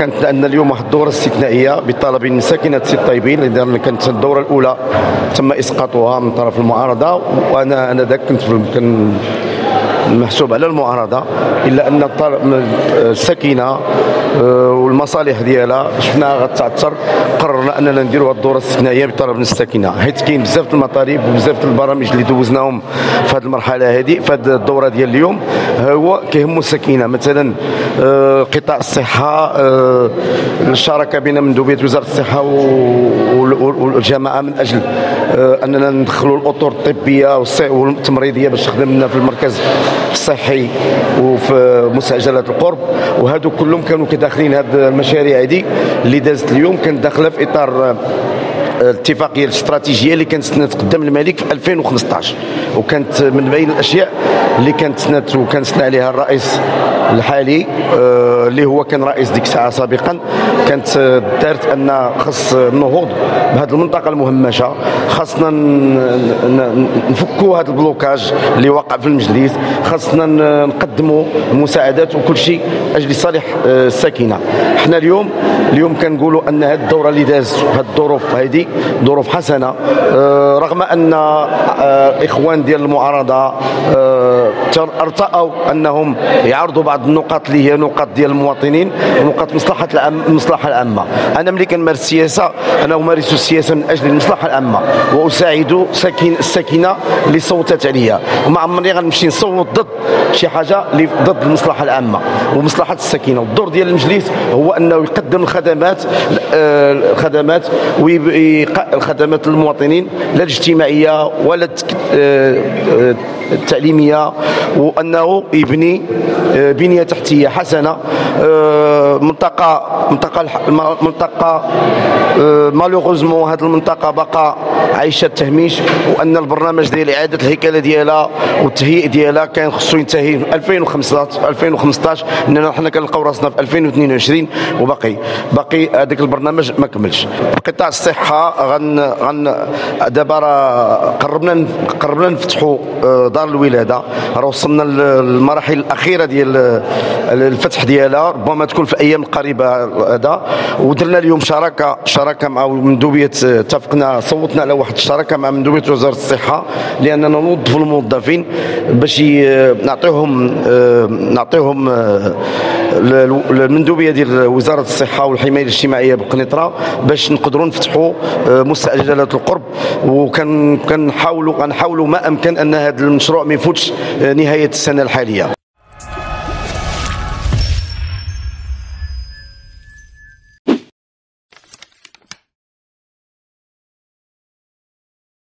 كانت عندنا اليوم واحد الدورة استثنائية بطلب من ساكنة سي الطيبين لأن كانت الدورة الأولى تم إسقاطها من طرف المعارضة وأنا أنا ذاك كنت كان محسوب على المعارضة إلا أن السكينة آه، والمصالح ديالها. شفناها غتعثر قررنا أننا نديروا هذه الدورة الاستثنائيه بطلب من السكينة. حيت كاين بزاف المطالب وبزاف البرامج اللي دوزناهم في هذه المرحلة هذه في هذه الدورة ديال اليوم. هو كيهمو السكينة. مثلا آه، قطاع الصحة آه، الشراكة بين مندوبيه وزارة الصحة والجماعة من أجل أننا ندخلوا الأطر الطبية والتمريضية باش تخدم لنا في المركز. الصحي وفي مستعجلات القرب وهادو كلهم كانوا كداخلين هاد المشاريع هذه اللي دازت اليوم كانت داخله في إطار الاتفاقيه الاستراتيجية اللي كانت سنة قدام الملك في 2015 وكانت من بين الأشياء اللي كانت سنة وكان سنة عليها الرئيس الحالي آه، اللي هو كان رئيس ديك الساعة سابقا. كانت دارت أن خص النهوض بهذه المنطقة المهمشة. خاصنا نفكوا هذا البلوكاج اللي وقع في المجلس. خاصنا نقدموا المساعدات وكل شيء أجل صالح آه، الساكنة. إحنا اليوم اليوم كنقولوا أن هذه الدورة اللي دازت هذه الظروف هذه ظروف حسنة. آه، رغم أن الاخوان ديال المعارضة أرتأوا أنهم يعرضوا بعض النقاط اللي هي نقاط ديال المواطنين ونقاط مصلحة المصلحه العامه أنا ملي كنمارس السياسة أنا أمارس السياسة من أجل المصلحة العامه وأساعد ساكن الساكنة اللي صوتت عليا. وما عمرني غنمشي نصوت ضد شي حاجة اللي ضد المصلحة العامه ومصلحة الساكنة. والدور ديال المجلس هو أنه يقدم الخدمات الخدمات الخدمات للمواطنين لا الاجتماعية ولا التعليمية وأنه يبني آه، بنية تحتية حسنة آه، منطقة منطقة منطقة آه، مالوغوزمون هذه المنطقة بقى عايشة التهميش وأن البرنامج ديال إعادة الهيكلة ديالها والتهيئ ديالها كان خصو ينتهي في 2015 2015 إننا حنا كنلقاو راسنا في 2022 وباقي باقي هذاك البرنامج ما كملش. قطاع الصحة غن غن دابا راه قربنا قربنا نفتحوا دار الولاده. راه وصلنا للمراحل الأخيرة ديال الفتح ديالها. ربما تكون في الأيام القريبة هذا. ودرنا اليوم شراكة شراكة مع مندوبية اتفقنا صوتنا على واحد الشراكة مع مندوبية وزارة الصحة لأننا نوظفوا الموظفين باش نعطيهم نعطيهم المندوبية ديال وزارة الصحة والحماية الاجتماعية بقنيطرة باش نقدروا نفتحوا مستعجلات القرب. وكان كنحاولوا ما أمكن أن هذا المشروع ما يفوتش نهاية السنة الحالية.